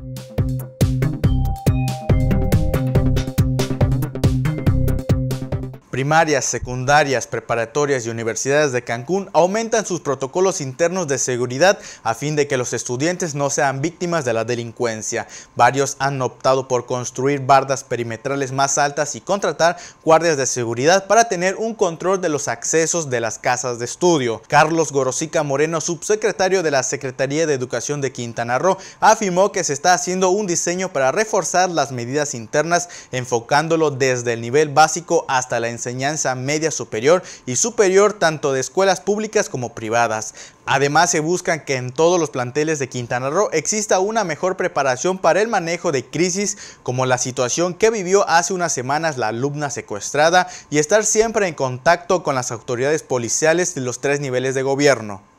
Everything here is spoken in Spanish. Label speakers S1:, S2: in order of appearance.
S1: Bye. Primarias, secundarias, preparatorias y universidades de Cancún aumentan sus protocolos internos de seguridad a fin de que los estudiantes no sean víctimas de la delincuencia. Varios han optado por construir bardas perimetrales más altas y contratar guardias de seguridad para tener un control de los accesos de las casas de estudio. Carlos Gorosica Moreno, subsecretario de la Secretaría de Educación de Quintana Roo, afirmó que se está haciendo un diseño para reforzar las medidas internas enfocándolo desde el nivel básico hasta la enseñanza enseñanza media superior y superior tanto de escuelas públicas como privadas. Además, se buscan que en todos los planteles de Quintana Roo exista una mejor preparación para el manejo de crisis como la situación que vivió hace unas semanas la alumna secuestrada y estar siempre en contacto con las autoridades policiales de los tres niveles de gobierno.